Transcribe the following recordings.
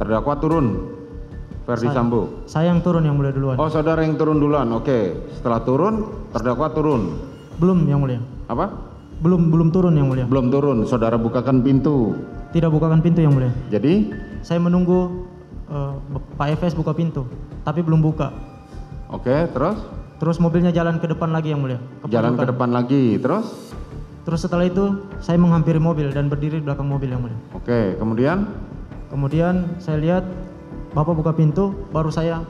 Terdakwa turun. Verdi Saya. Sambo. Saya yang turun yang mulia duluan. Oh, saudara yang turun duluan. Oke. Setelah turun, terdakwa turun. Belum yang mulia. Apa? Belum belum turun yang mulia. Belum turun. Saudara bukakan pintu. Tidak bukakan pintu yang mulia. Jadi, Saya menunggu eh, Pak Efes buka pintu, tapi belum buka. oke, terus Terus mobilnya jalan ke depan lagi yang mulia. jalan ke depan lagi. Terus, Terus setelah itu saya menghampiri mobil dan berdiri di belakang mobil yang mulia. oke, kemudian Kemudian saya lihat Bapak buka pintu, baru saya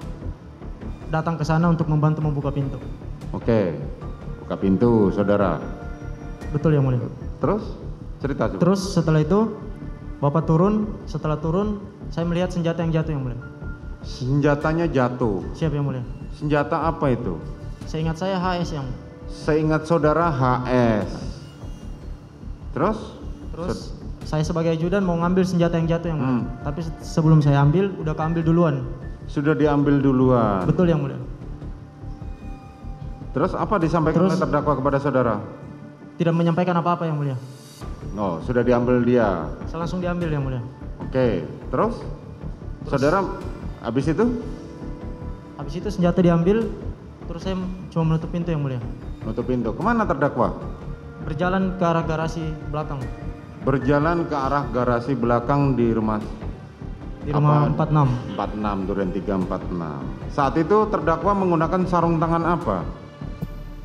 datang ke sana untuk membantu membuka pintu. Oke, buka pintu, saudara. Betul yang mulia. Terus cerita coba. Terus setelah itu Bapak turun, setelah turun saya melihat senjata yang jatuh yang mulia. Senjatanya jatuh. Siap yang mulia. Senjata apa itu? Seingat saya HS yang Seingat saudara HS. Terus? Terus saya sebagai ajudan mau ngambil senjata yang jatuh yang mulia. Hmm. Tapi se- sebelum saya ambil udah keambil duluan. Sudah diambil duluan. Betul yang mulia. Terus apa disampaikan Terus- oleh terdakwa kepada saudara? Tidak menyampaikan apa-apa yang mulia. Oh, sudah diambil dia. Saya langsung diambil yang mulia. Oke, terus? Saudara habis itu Habis itu senjata diambil, terus saya cuma menutup pintu yang mulia. nutup pintu. Ke mana terdakwa? Berjalan ke arah garasi belakang Berjalan ke arah garasi belakang di rumah di rumah Apa? 46. 46 Duren 346. Saat itu terdakwa menggunakan sarung tangan apa?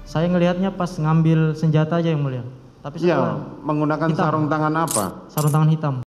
Saya ngelihatnya pas ngambil senjata aja yang mulia. Tapi setelah menggunakan Hitam. sarung tangan apa? sarung tangan hitam.